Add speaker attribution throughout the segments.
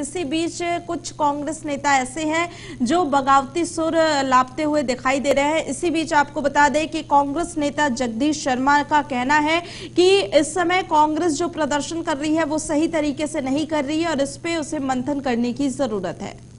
Speaker 1: इसी बीच कुछ कांग्रेस नेता ऐसे हैं जो बगावती सुर लापते हुए दिखाई दे रहे हैं। इसी बीच आपको बता दें कि कांग्रेस नेता जगदीश शर्मा का कहना है कि इस समय कांग्रेस जो प्रदर्शन कर रही है, वो सही तरीके से नहीं कर रही है और इस पे उसे मंथन करने की ज़रूरत है।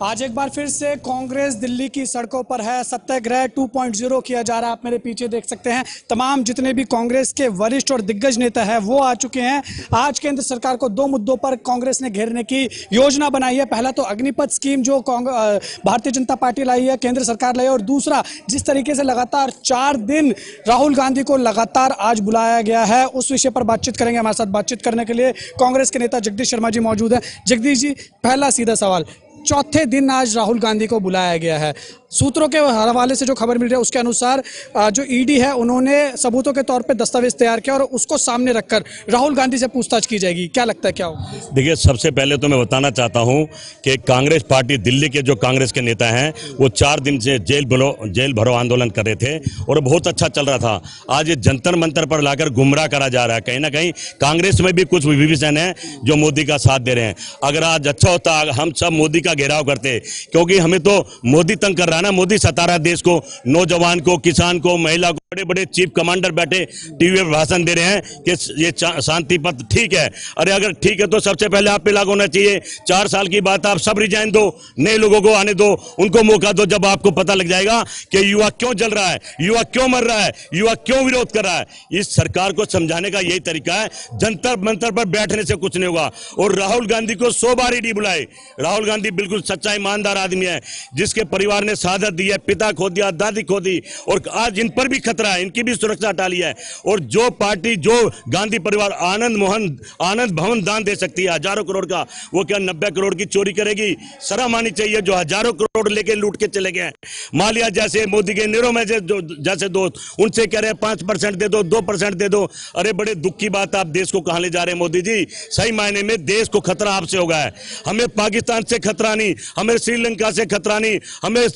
Speaker 2: आज एक बार फिर से कांग्रेस दिल्ली की सड़कों पर है। सत्याग्रह 2.0 किया जा रहा है। आप मेरे पीछे देख सकते हैं। तमाम जितने भी कांग्रेस के वरिष्ठ और दिग्गज नेता है, वो आ चुके हैं। आज केंद्र सरकार को दो मुद्दों पर कांग्रेस ने घेरने की योजना बनाई है। पहला तो अग्निपथ स्कीम जो भारतीय जनता पार्टी लाई है, केंद्र सरकार लाई है। और दूसरा, जिस तरीके से लगातार चार दिन राहुल गांधी को लगातार आज बुलाया गया है, उस विषय पर बातचीत करेंगे हमारे साथ। बातचीत करने के लिए कांग्रेस के नेता जगदीश शर्मा जी मौजूद है। जगदीश जी, पहला सीधा सवाल चौथे दिन आज राहुल गांधी को बुलाया गया है। सूत्रों के हवाले से जो खबर मिल रही है, उसके अनुसार जो ईडी है, उन्होंने सबूतों के तौर पे दस्तावेज़ तैयार किया और उसको सामने रखकर राहुल गांधी से पूछताछ की जाएगी। क्या लगता है, क्या होगा
Speaker 3: देखिए, सबसे पहले तो मैं बताना चाहता हूँ कि कांग्रेस पार्टी दिल्ली के जो कांग्रेस के नेता हैं, वो चार दिन से जेल भरो जेल भरो आंदोलन कर रहे थे और बहुत अच्छा चल रहा था। आज ये जंतर मंतर पर लाकर गुमराह करा जा रहा है। कहीं ना कहीं कांग्रेस में भी कुछ विभिषण है जो मोदी का साथ दे रहे हैं। अगर आज अच्छा होता, हम सब मोदी का घेराव करते हैं। क्योंकि हमें तो मोदी तंग कर रहा है ना, मोदी सता रहा है देश को, नौजवान को, किसान को, महिला को। बड़े बड़े चीफ कमांडर बैठे टीवी पर भाषण दे रहे हैं कि ये शांति पथ ठीक है। अरे अगर ठीक है तो सबसे पहले आप पे लागू होना चाहिए। चार साल की बात, आप सब रिजाइन दो, नए लोगों को आने दो, उनको मौका दो जब आपको पता लग जाएगा कि युवा क्यों जल रहा है, युवा क्यों मर रहा है, युवा क्यों विरोध कर रहा है। इस सरकार को समझाने का यही तरीका है। जनतर मंत्र पर बैठने से कुछ नहीं होगा। और राहुल गांधी को सौ बार ईडी बुलाए। राहुल गांधी बिल्कुल सच्चा ईमानदार आदमी है, जिसके परिवार ने शहादत दी है, पिता खो दिया, दादी खो दी, और आज इन पर भी खतरा है, इनकी भी सुरक्षा हटा लिया है। और जो पार्टी, जो गांधी परिवार आनंद मोहन, आनंद भवन दान दे सकती है, हज़ारों करोड़ का, वो क्या नब्बे करोड़ की चोरी करेगी? शर्म आनी चाहिए, जो हज़ारों करोड़ लेके लूट के चले गए मालिया जैसे मोदी के निरो में जैसे दोस्त, उनसे कह रहे हैं, पाँच परसेंट दे दो दो परसेंट दे दो। अरे बड़े दुख की बात आप देश को कहा ले जा रहे हैं, मोदी जी। सही मायने में देश को खतरा आपसे होगा है। हमें पाकिस्तान से खतरा नहीं, हमें श्रीलंका से खतरा नहीं, हमें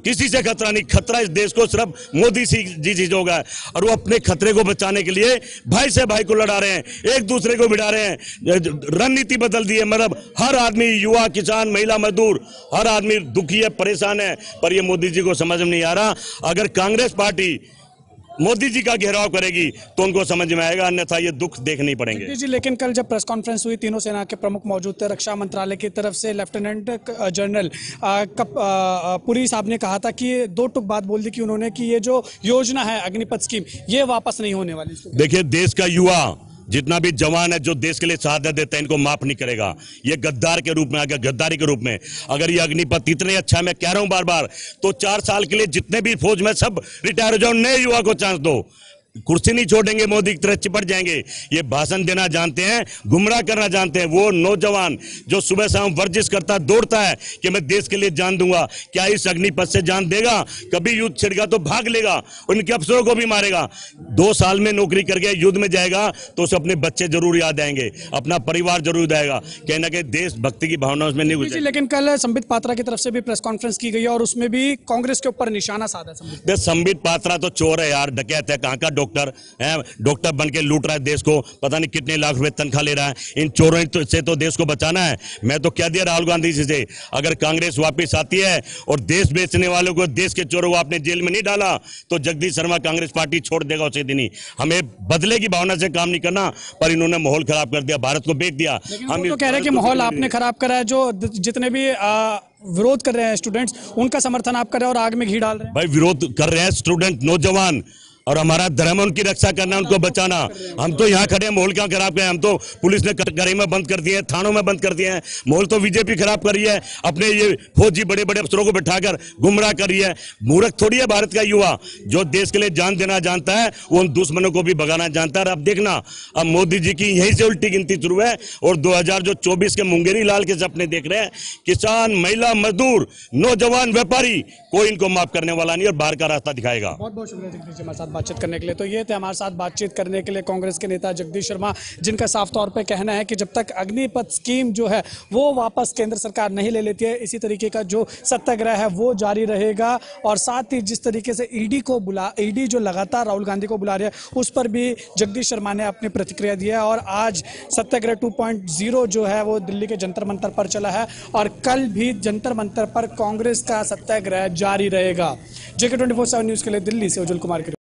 Speaker 3: किसी से खतरा नहीं। खतरा इस देश को सिर्फ़ मोदी जी जी होगा और वो अपने खतरे को बचाने के लिए भाई से भाई को लड़ा रहे हैं, एक दूसरे को भिड़ा रहे हैं। रणनीति बदल दी है मतलब हर आदमी, युवा, किसान, महिला, मजदूर, हर आदमी दुखी है, परेशान है, पर यह मोदी जी को समझ में नहीं आ रहा। अगर कांग्रेस पार्टी मोदी जी का घेराव करेगी तो उनको समझ में आएगा अन्यथा ये दुख देखने पड़ेंगे।
Speaker 2: जी लेकिन कल जब प्रेस कॉन्फ्रेंस हुई तीनों सेना के प्रमुख मौजूद थे रक्षा मंत्रालय की तरफ़ से लेफ्टिनेंट जनरल पुरी साहब ने कहा था कि दो टुक बात बोल दी कि उन्होंने कि ये जो योजना है अग्निपथ स्कीम ये वापस नहीं होने वाली।
Speaker 3: देखिये देश का युवा जितना भी जवान है जो देश के लिए शहादत देता है, इनको माफ़ नहीं करेगा। ये गद्दार के रूप में, अगर गद्दारी के रूप में, अगर ये अग्निपथ इतने अच्छा मैं कह रहा हूँ बार बार तो चार साल के लिए जितने भी फौज में सब रिटायर हो जाओ, नए युवा को चांस दो। कुर्सी नहीं छोड़ेंगे मोदी की तरह चिपट जाएँगे। ये भाषण देना जानते हैं गुमराह करना जानते हैं। वो नौजवान जो सुबह शाम वर्जिश करता दौड़ता है कि मैं देश के लिए जान दूँगा। क्या इस अग्निपथ से जान देगा? कभी युद्ध छिड़गा तो भाग लेगा उनके अफसरों को भी मारेगा। दो साल में नौकरी करके युद्ध में जाएगा तो उसे अपने बच्चे ज़रूर याद आएँगे अपना परिवार ज़रूर आएगा कहीं ना कहीं देशभक्ति की भावना उसमें नहीं
Speaker 2: गुजरी लेकिन कल संबित पात्रा की तरफ़ से भी प्रेस कॉन्फ्रेंस की गई और उसमें भी कांग्रेस के ऊपर निशाना साधा
Speaker 3: संबित। पात्रा तो चोर है यार डकैत है कहाँ का डॉक्टर है डॉक्टर बन के लूट रहा है देश को। पता नहीं कितने लाख रुपए तनख्वाह ले रहा है। इन चोरों तो, से तो देश को बचाना है। मैं तो कह दिया राहुल गांधी जी से अगर कांग्रेस वापिस आती है और देश बेचने वालों को देश के चोरों को आपने जेल में नहीं डाला तो जगदीश शर्मा कांग्रेस पार्टी छोड़ देगा उसे दिन ही। हमें बदले की भावना से काम नहीं करना पर इन्होंने माहौल खराब कर दिया भारत को बेच दिया।
Speaker 2: हम तो कह रहे हैं कि माहौल आपने खराब करा है जो जितने भी आ... विरोध कर रहे हैं स्टूडेंट्स उनका समर्थन आप कर रहे हैं और आग में घी डाल रहे हैं।
Speaker 3: भाई विरोध कर रहे हैं स्टूडेंट नौजवान। और हमारा धर्म उनकी रक्षा करना उनको बचाना। हम तो यहाँ खड़े हैं माहौल क्या खराब किया हम तो पुलिस ने में बंद कर दिए थानों में बंद कर दिए हैं। माहौल तो बीजेपी खराब कर रही है अपने ये फौजी बड़े बड़े अफसरों को बिठाकर गुमराह कर रही है। मूर्ख थोड़ी है भारत का युवा जो देश के लिए जान देना जानता है वो उन दुश्मनों को भी भगाना जानता है। अब देखना अब मोदी जी की यहीं से उल्टी गिनती शुरू है और दो जो चौबीस के मुंगेरी लाल के सपने देख रहे हैं किसान महिला मजदूर नौजवान व्यापारी कोई इनको माफ़ करने वाला नहीं और बाहर का रास्ता दिखाएगा। बहुत बहुत शुक्रिया
Speaker 2: बातचीत करने के लिए। तो ये थे हमारे साथ बातचीत करने के लिए कांग्रेस के नेता जगदीश शर्मा, जिनका साफ़ तौर पर कहना है कि जब तक अग्निपथ स्कीम जो है, वो वापस केंद्र सरकार नहीं ले लेती है, इसी तरीके का जो सत्याग्रह है, वो जारी रहेगा। और साथ ही जिस तरीके से ईडी को बुला ईडी जो लगातार राहुल गांधी को बुला रही है, उस पर भी जगदीश शर्मा ने अपनी प्रतिक्रिया दी है। और आज सत्याग्रह 2.0 जो है, वो दिल्ली के जंतर मंतर पर चला है। और कल भी जंतर मंतर पर कांग्रेस का सत्याग्रह जारी रहेगा। जेके ट्वेंटी फोर न्यूज़ के लिए दिल्ली से उज्जवल कुमार